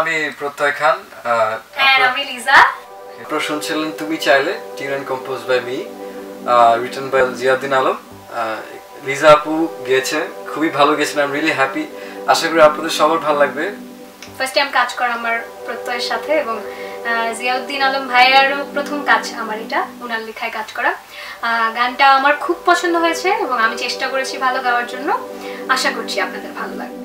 আমি প্রত্যয় খান হ্যাঁ আমি লিজা। আপনারা শুনছিলেন তুমি চাইলে tune and compose by me written by Ziauddin Alam. Liza আপু গেয়েছে খুবই ভালো গেছেন আই এম রিয়েলি হ্যাপি আশা করি আপনাদের সবার ভালো লাগবে। ফার্স্ট টাইম কাজ করা আমার প্রত্যয়ের সাথে এবং জিয়াউদ্দিন আলম ভাইয়ারও প্রথম কাজ আমার এটা ওনার লেখায় কাজ করা। গানটা আমার খুব পছন্দ হয়েছে এবং আমি চেষ্টা করেছি ভালো গাওয়ার জন্য। আশা করছি আপনাদের ভালো লাগবে।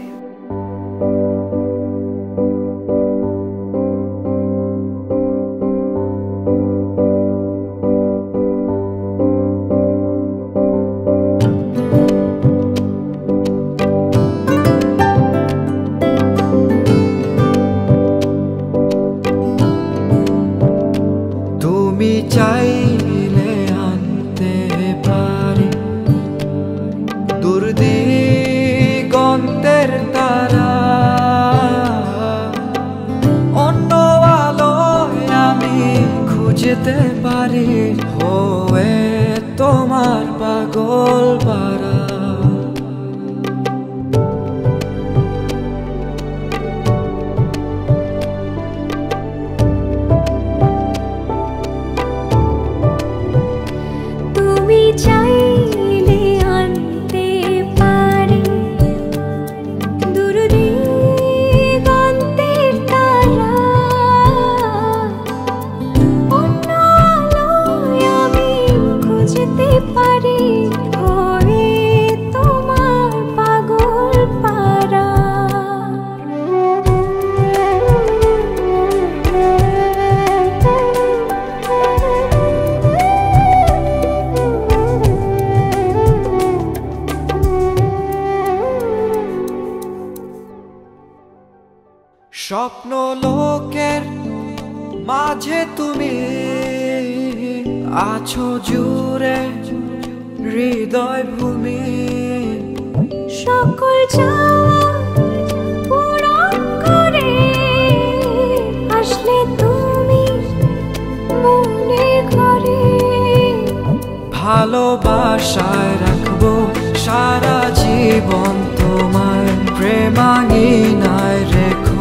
চাইলে আনতে পারি। দূরদিগন্তের তারা। অন্য আলোয় আমি খুঁজতে স্বপ্ন লোকের মাঝে তুমি আছো জুড়ে হৃদয় ভূমি। সকল পূরণ করে আসলে তুমি মনে ঘরে ভালোবাসায় রাখব সারা জীবন তোমার প্রেমাঙ্গিনায় রেখো।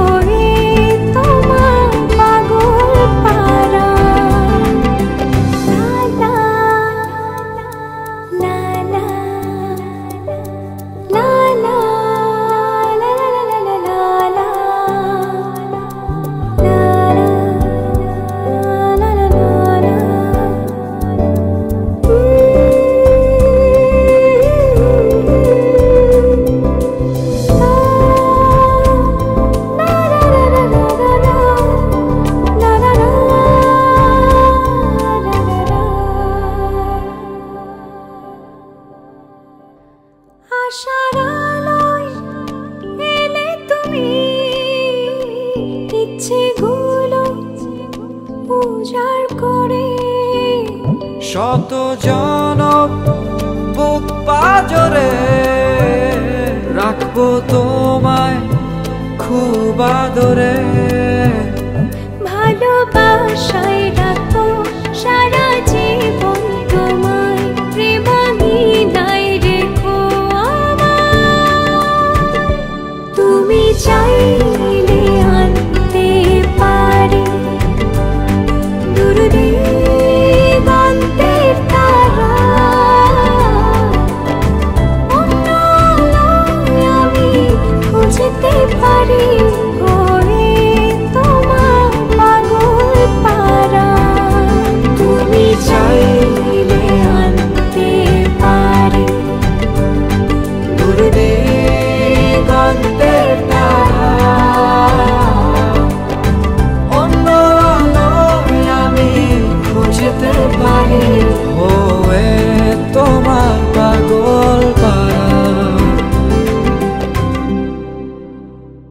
ইচ্ছেগুলো উজাড় করে। শত জনম বুক পাজরে রাখব তোমায় খুব আদরে। te pague. Oh.